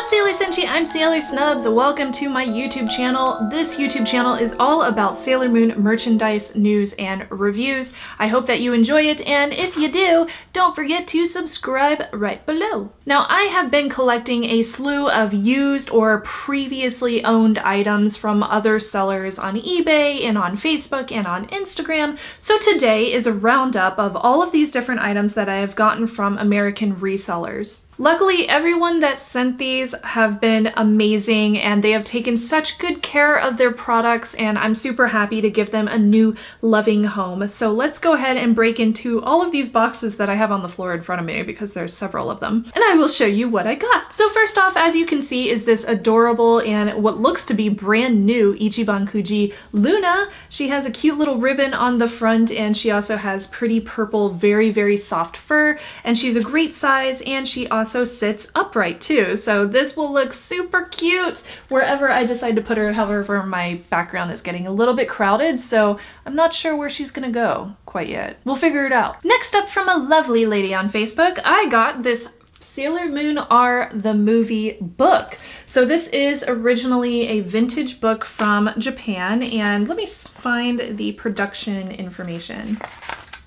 up Sailor Senshi? I'm Sailor Snubs. Welcome to my YouTube channel. This YouTube channel is all about Sailor Moon merchandise, news, and reviews. I hope that you enjoy it and if you do, don't forget to subscribe right below. Now I have been collecting a slew of used or previously owned items from other sellers on eBay and on Facebook and on Instagram. So today is a roundup of all of these different items that I have gotten from American resellers. Luckily, everyone that sent these have been amazing and they have taken such good care of their products and I'm super happy to give them a new loving home. So let's go ahead and break into all of these boxes that I have on the floor in front of me because there's several of them and I will show you what I got. So first off, as you can see, is this adorable and what looks to be brand new Ichiban Kuji Luna. She has a cute little ribbon on the front and she also has pretty purple, very, very soft fur and she's a great size and she also also sits upright too. So this will look super cute wherever I decide to put her. However, my background is getting a little bit crowded, so I'm not sure where she's gonna go quite yet. We'll figure it out. Next up from a lovely lady on Facebook, I got this Sailor Moon R the movie book. So this is originally a vintage book from Japan and let me find the production information.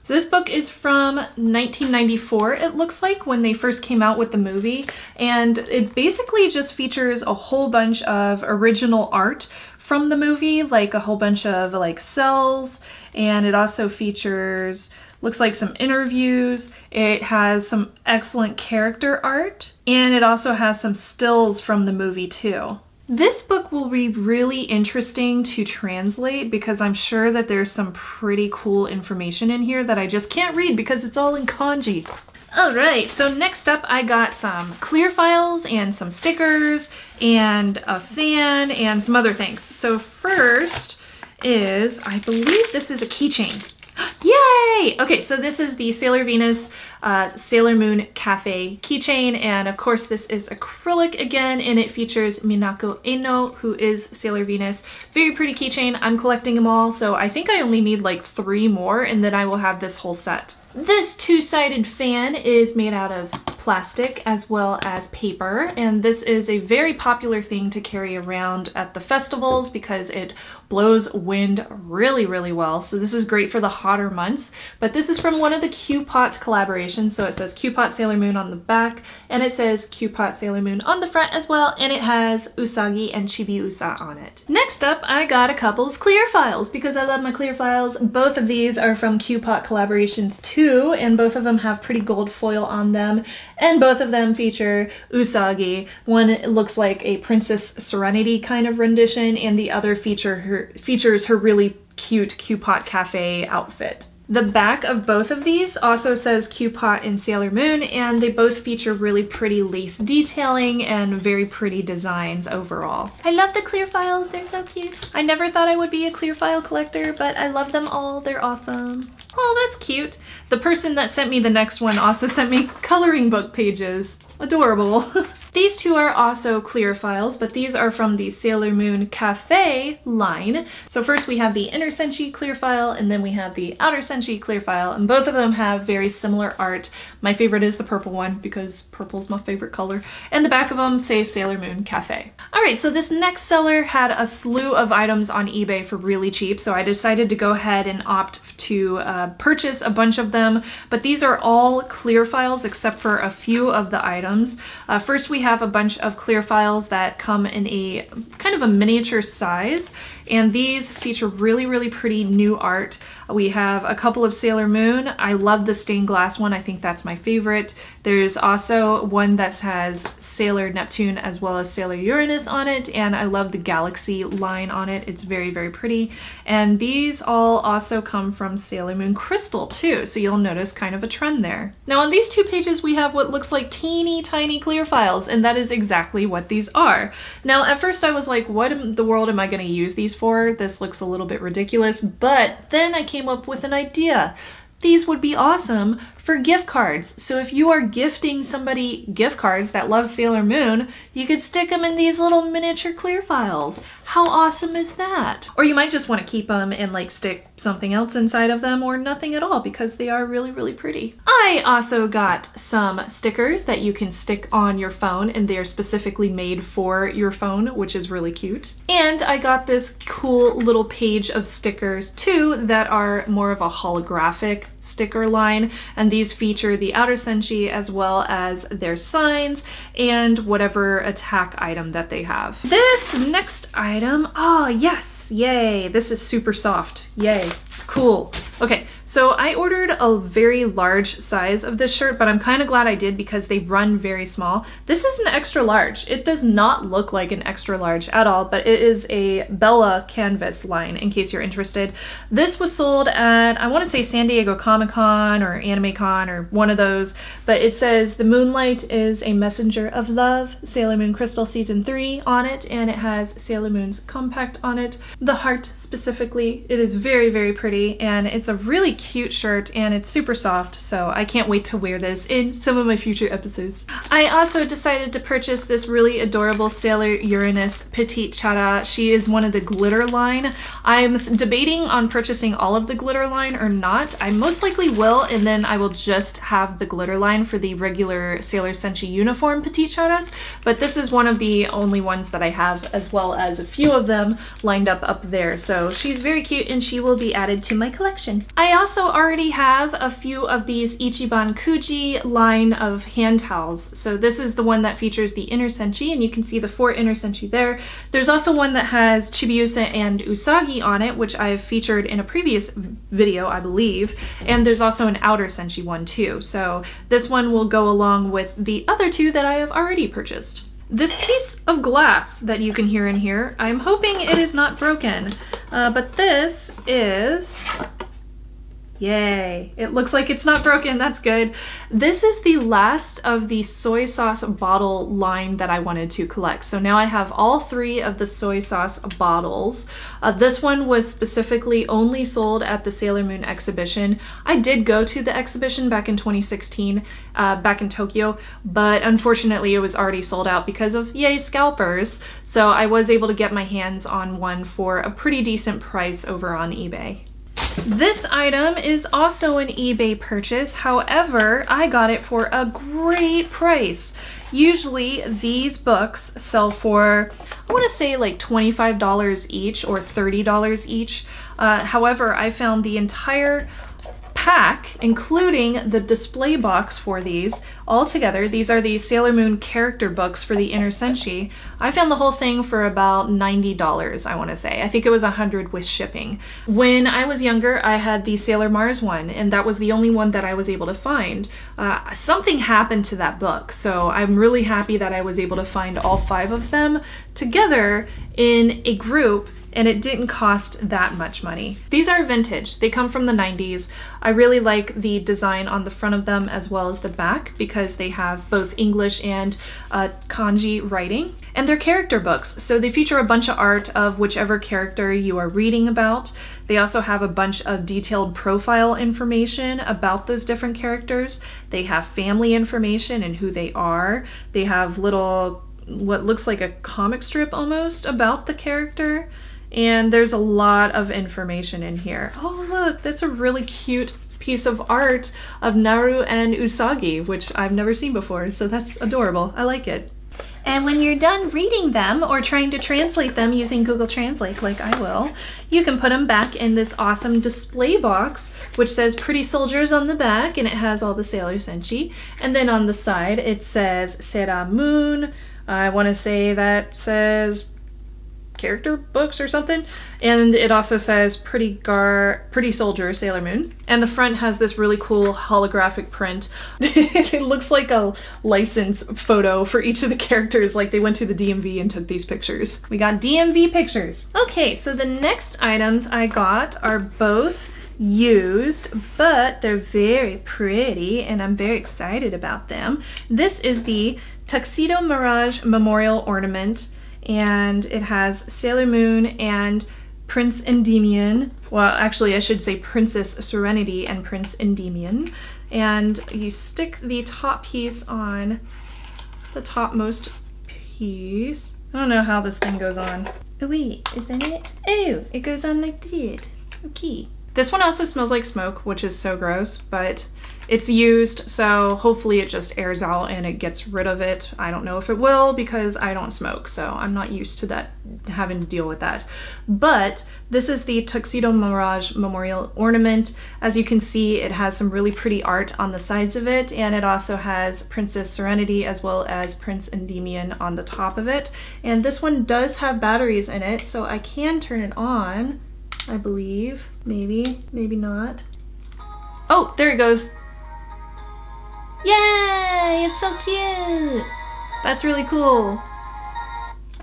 So this book is from 1994, it looks like, when they first came out with the movie. And it basically just features a whole bunch of original art from the movie, like a whole bunch of like cels. And it also features looks like some interviews. It has some excellent character art. And it also has some stills from the movie too. This book will be really interesting to translate because I'm sure that there's some pretty cool information in here that I just can't read because it's all in kanji. Alright, so next up I got some clear files and some stickers and a fan and some other things. So first is, I believe this is a keychain. Yay! Okay, so this is the Sailor Venus uh, Sailor Moon Cafe keychain, and of course this is acrylic again, and it features Minako Aino, who is Sailor Venus. Very pretty keychain. I'm collecting them all, so I think I only need like three more, and then I will have this whole set. This two-sided fan is made out of plastic as well as paper. And this is a very popular thing to carry around at the festivals because it blows wind really really well. So this is great for the hotter months. But this is from one of the Q-Pot collaborations. So it says Q-Pot Sailor Moon on the back and it says Q-Pot Sailor Moon on the front as well and it has Usagi and Chibi Usa on it. Next up I got a couple of clear files because I love my clear files. Both of these are from Q-Pot collaborations too and both of them have pretty gold foil on them, and both of them feature Usagi. One looks like a Princess Serenity kind of rendition, and the other feature her features her really cute Q-Pot Cafe outfit. The back of both of these also says Q-Pot and Sailor Moon, and they both feature really pretty lace detailing and very pretty designs overall. I love the clear files, they're so cute. I never thought I would be a clear file collector, but I love them all, they're awesome. Oh, that's cute. The person that sent me the next one also sent me coloring book pages. Adorable. These two are also clear files, but these are from the Sailor Moon Cafe line. So first we have the inner Senshi clear file, and then we have the outer Senshi clear file, and both of them have very similar art. My favorite is the purple one because purple's my favorite color. And the back of them say Sailor Moon Cafe. Alright, so this next seller had a slew of items on eBay for really cheap, so I decided to go ahead and opt to uh, purchase a bunch of them, but these are all clear files except for a few of the items. Uh, first we have a bunch of clear files that come in a kind of a miniature size and these feature really really pretty new art. We have a couple of Sailor Moon. I love the stained glass one. I think that's my favorite. There's also one that has Sailor Neptune as well as Sailor Uranus on it and I love the galaxy line on it. It's very very pretty and these all also come from Sailor Moon Crystal too so you'll notice kind of a trend there. Now on these two pages we have what looks like teeny tiny clear files and that is exactly what these are. Now at first I was like what in the world am I going to use these for? This looks a little bit ridiculous but then I came up with an idea. These would be awesome for gift cards. So if you are gifting somebody gift cards that love Sailor Moon, you could stick them in these little miniature clear files. How awesome is that? Or you might just want to keep them and like stick something else inside of them or nothing at all because they are really, really pretty. I also got some stickers that you can stick on your phone and they're specifically made for your phone, which is really cute. And I got this cool little page of stickers too that are more of a holographic sticker line and these feature the outer senshi as well as their signs and whatever attack item that they have. This next item, oh yes, yay, this is super soft, yay, cool. Okay, so I ordered a very large size of this shirt, but I'm kind of glad I did because they run very small. This is an extra large. It does not look like an extra large at all, but it is a Bella canvas line in case you're interested. This was sold at, I want to say San Diego Comic-Con or AnimeCon or one of those, but it says the Moonlight is a messenger of love, Sailor Moon Crystal Season 3 on it, and it has Sailor Moon's compact on it. The heart specifically, it is very, very pretty, and it's a cute shirt and it's super soft, so I can't wait to wear this in some of my future episodes. I also decided to purchase this really adorable Sailor Uranus Petite Chara. She is one of the glitter line. I'm debating on purchasing all of the glitter line or not. I most likely will, and then I will just have the glitter line for the regular Sailor Senshi uniform Petite Charas, but this is one of the only ones that I have, as well as a few of them lined up up there. So she's very cute and she will be added to my collection. I also already have a few of these Ichiban Kuji line of hand towels. So this is the one that features the inner senshi, and you can see the four inner senshi there. There's also one that has Chibiusa and Usagi on it, which I've featured in a previous video, I believe. And there's also an outer senshi one too. So this one will go along with the other two that I have already purchased. This piece of glass that you can hear in here, I'm hoping it is not broken, uh, but this is Yay. It looks like it's not broken. That's good. This is the last of the soy sauce bottle line that I wanted to collect. So now I have all three of the soy sauce bottles. Uh, this one was specifically only sold at the Sailor Moon exhibition. I did go to the exhibition back in 2016, uh, back in Tokyo, but unfortunately it was already sold out because of yay scalpers. So I was able to get my hands on one for a pretty decent price over on eBay. This item is also an eBay purchase, however, I got it for a great price. Usually these books sell for, I want to say like $25 each or $30 each. Uh, however, I found the entire pack, including the display box for these, all together. These are the Sailor Moon character books for the Inner Senshi. I found the whole thing for about $90, I want to say. I think it was 100 with shipping. When I was younger, I had the Sailor Mars one, and that was the only one that I was able to find. Uh, something happened to that book, so I'm really happy that I was able to find all five of them together in a group and it didn't cost that much money. These are vintage. They come from the 90s. I really like the design on the front of them as well as the back because they have both English and uh, kanji writing. And they're character books, so they feature a bunch of art of whichever character you are reading about. They also have a bunch of detailed profile information about those different characters. They have family information and who they are. They have little what looks like a comic strip almost about the character and there's a lot of information in here. Oh look, that's a really cute piece of art of Naru and Usagi, which I've never seen before, so that's adorable. I like it. And when you're done reading them or trying to translate them using Google Translate, like I will, you can put them back in this awesome display box, which says Pretty Soldiers on the back, and it has all the Sailor Senshi. And then on the side, it says Sera Moon. I want to say that says character books or something. And it also says Pretty Gar Pretty Soldier Sailor Moon. And the front has this really cool holographic print. it looks like a license photo for each of the characters, like they went to the DMV and took these pictures. We got DMV pictures. Okay, so the next items I got are both used, but they're very pretty and I'm very excited about them. This is the Tuxedo Mirage Memorial Ornament and it has Sailor Moon and Prince Endymion. Well, actually, I should say Princess Serenity and Prince Endymion. And you stick the top piece on the topmost piece. I don't know how this thing goes on. Oh wait, is that it? Oh, it goes on like that. Okay. This one also smells like smoke, which is so gross, but it's used, so hopefully it just airs out and it gets rid of it. I don't know if it will because I don't smoke, so I'm not used to that, having to deal with that. But this is the Tuxedo Mirage Memorial Ornament. As you can see, it has some really pretty art on the sides of it, and it also has Princess Serenity as well as Prince Endymion on the top of it. And this one does have batteries in it, so I can turn it on, I believe. Maybe, maybe not. Oh, there it goes. Yay! It's so cute! That's really cool.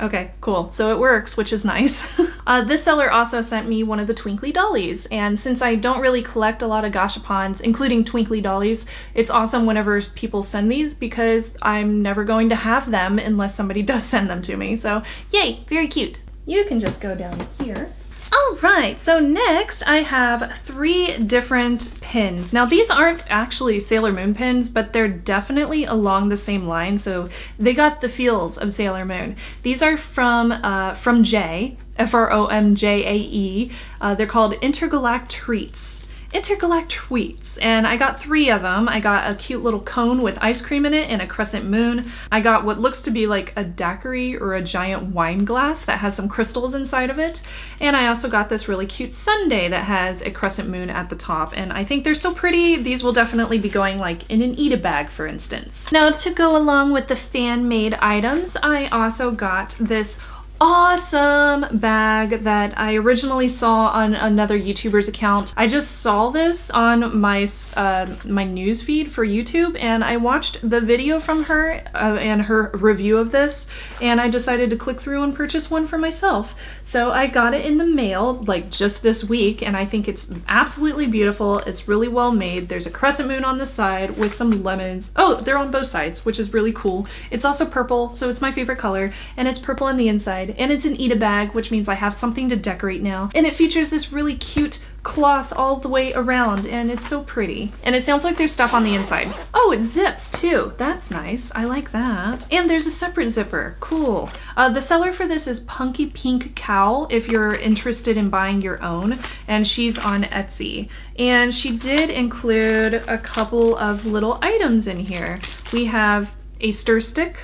Okay, cool. So it works, which is nice. uh, this seller also sent me one of the Twinkle Dollies, and since I don't really collect a lot of gashapons, including Twinkle Dollies, it's awesome whenever people send these because I'm never going to have them unless somebody does send them to me. So yay, very cute. You can just go down here all right, so next I have three different pins. Now these aren't actually Sailor Moon pins, but they're definitely along the same line, so they got the feels of Sailor Moon. These are from, uh, from J, F-R-O-M-J-A-E. Uh, they're called Intergalact Treats. Intergalact Tweets, and I got three of them. I got a cute little cone with ice cream in it and a crescent moon. I got what looks to be like a daiquiri or a giant wine glass that has some crystals inside of it. And I also got this really cute sundae that has a crescent moon at the top. And I think they're so pretty. These will definitely be going like in an ita bag, for instance. Now to go along with the fan-made items, I also got this awesome bag that I originally saw on another YouTuber's account. I just saw this on my uh, my news feed for YouTube and I watched the video from her uh, and her review of this and I decided to click through and purchase one for myself. So I got it in the mail like just this week and I think it's absolutely beautiful. It's really well made. There's a crescent moon on the side with some lemons. Oh, they're on both sides, which is really cool. It's also purple, so it's my favorite color and it's purple on the inside and it's an ita bag which means I have something to decorate now and it features this really cute cloth all the way around and it's so pretty. And it sounds like there's stuff on the inside. Oh, it zips too. That's nice. I like that. And there's a separate zipper. Cool. Uh, the seller for this is Punky Pink Cow if you're interested in buying your own and she's on Etsy. And she did include a couple of little items in here. We have a stir stick.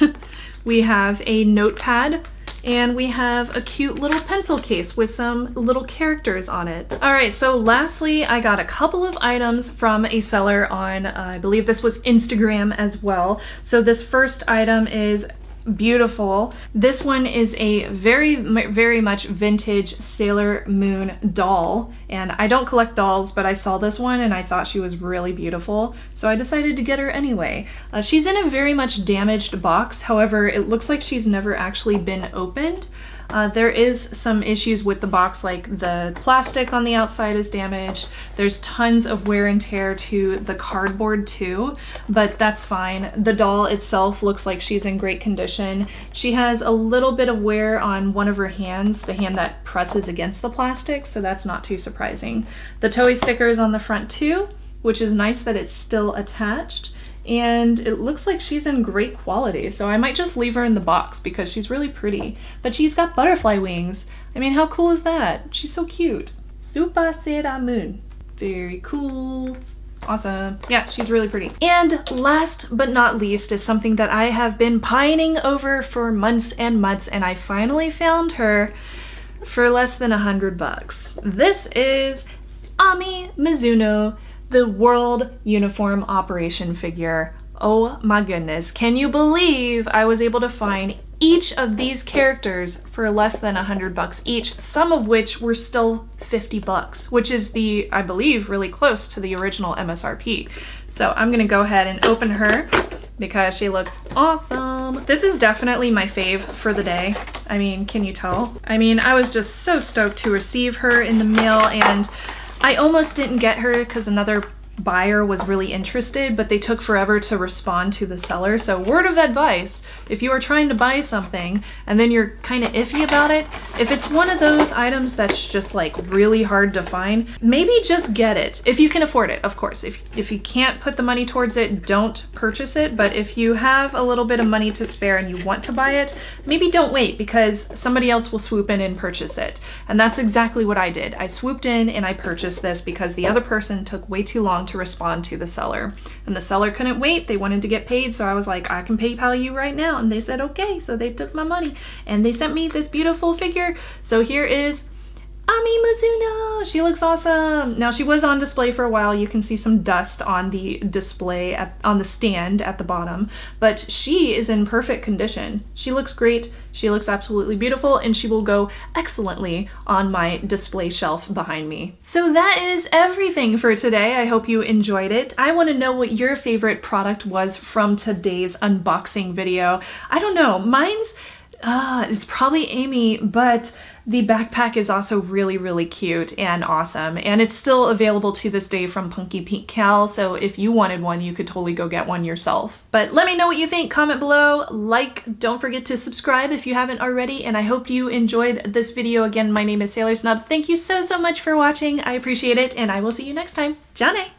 we have a notepad and we have a cute little pencil case with some little characters on it. All right, so lastly, I got a couple of items from a seller on, uh, I believe this was Instagram as well. So this first item is beautiful. This one is a very, very much vintage Sailor Moon doll. And I don't collect dolls, but I saw this one and I thought she was really beautiful. So I decided to get her anyway. Uh, she's in a very much damaged box. However, it looks like she's never actually been opened. Uh, there is some issues with the box, like the plastic on the outside is damaged. There's tons of wear and tear to the cardboard too, but that's fine. The doll itself looks like she's in great condition. She has a little bit of wear on one of her hands, the hand that presses against the plastic, so that's not too surprising. The Toei sticker is on the front too, which is nice that it's still attached and it looks like she's in great quality, so I might just leave her in the box because she's really pretty. But she's got butterfly wings. I mean, how cool is that? She's so cute. Super Sailor Moon. Very cool. Awesome. Yeah, she's really pretty. And last but not least is something that I have been pining over for months and months, and I finally found her for less than a hundred bucks. This is Ami Mizuno the World Uniform Operation figure. Oh my goodness, can you believe I was able to find each of these characters for less than a hundred bucks each, some of which were still 50 bucks, which is the, I believe, really close to the original MSRP. So I'm gonna go ahead and open her because she looks awesome. This is definitely my fave for the day. I mean, can you tell? I mean, I was just so stoked to receive her in the mail and I almost didn't get her because another buyer was really interested, but they took forever to respond to the seller. So word of advice, if you are trying to buy something and then you're kind of iffy about it, if it's one of those items that's just like really hard to find, maybe just get it. If you can afford it, of course. If, if you can't put the money towards it, don't purchase it. But if you have a little bit of money to spare and you want to buy it, maybe don't wait because somebody else will swoop in and purchase it. And that's exactly what I did. I swooped in and I purchased this because the other person took way too long to respond to the seller. And the seller couldn't wait. They wanted to get paid. So I was like, I can PayPal you right now. And they said, okay. So they took my money and they sent me this beautiful figure. So here is Ami Mizuno! She looks awesome! Now she was on display for a while. You can see some dust on the display, at, on the stand at the bottom, but she is in perfect condition. She looks great, she looks absolutely beautiful, and she will go excellently on my display shelf behind me. So that is everything for today. I hope you enjoyed it. I want to know what your favorite product was from today's unboxing video. I don't know, mine's uh, it's probably Ami, but the backpack is also really, really cute and awesome. And it's still available to this day from Punky Pink Cal, so if you wanted one, you could totally go get one yourself. But let me know what you think, comment below, like, don't forget to subscribe if you haven't already, and I hope you enjoyed this video. Again, my name is Sailor Snubs. Thank you so, so much for watching. I appreciate it, and I will see you next time. Jane!